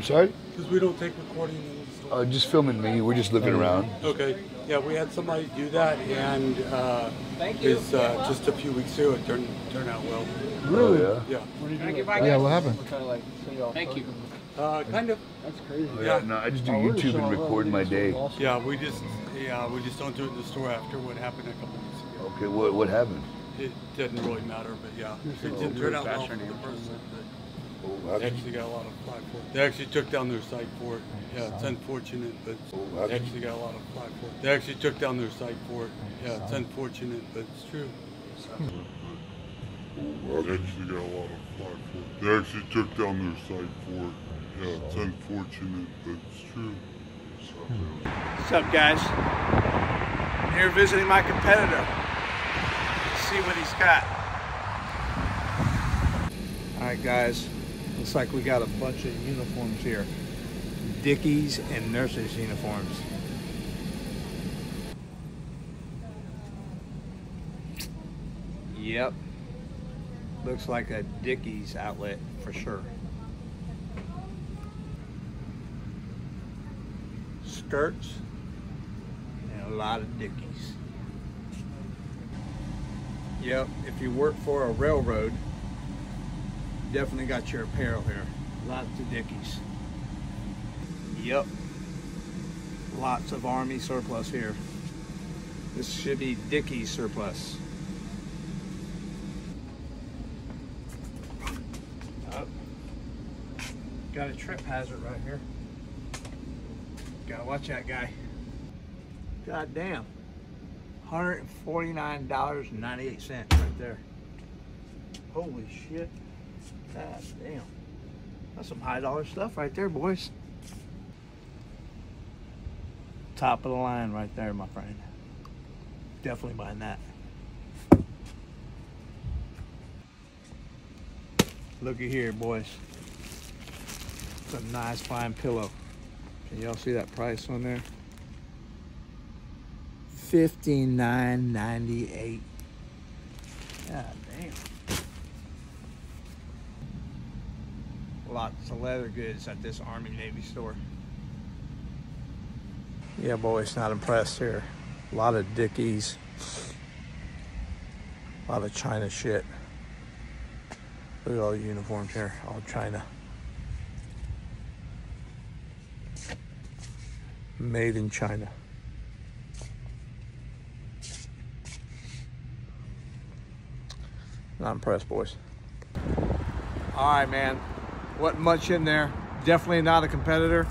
I'm sorry? Because we don't take recording in the store. Uh, just filming me. We're just looking around. Okay. Yeah, we had somebody do that, and uh, it's uh, just a few weeks ago. It turned turned out well. Really? Oh, Yeah. Yeah, what happened? Thank you. Uh, kind of. That's crazy. yeah. No, I just do YouTube and record my day. Yeah, we just yeah we just don't do it in the store after what happened a couple weeks ago. Okay. What what happened? It didn't really matter, but yeah, it didn't turn out well for the person. But they actually got a lot of flack for it. They actually took down their site for it. Yeah, it's unfortunate, but they actually got a lot of flack oh, for it. They actually took down their site for it. Yeah, it's unfortunate, but it's true. They actually got a lot of flack for it. They actually took down their site for it. Yeah, it's unfortunate, but it's true. What's up, guys? I'm here visiting my competitor. Let's see what he's got. All right, guys. Looks like we got a bunch of uniforms here. Dickies and nurses uniforms. Yep. Looks like a Dickies outlet for sure. skirts and a lot of dickies. Yep, if you work for a railroad, definitely got your apparel here. Lots of dickies. Yep. Lots of army surplus here. This should be Dickies surplus. Got a trip hazard right here. Gotta watch that guy. God damn. $149.98 right there. Holy shit. God damn. That's some high dollar stuff right there, boys. Top of the line right there, my friend. Definitely buying that. Looky here, boys. It's a nice fine pillow. Can y'all see that price on there? Fifty-nine ninety-eight. God damn. Lots of leather goods at this Army Navy store. Yeah, boys, not impressed here. A lot of Dickies. A lot of China shit. Look at all the uniforms here, all China. made in China. Not impressed, boys. All right, man. Wasn't much in there. Definitely not a competitor.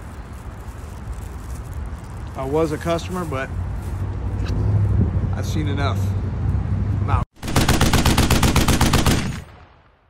I was a customer, but I've seen enough.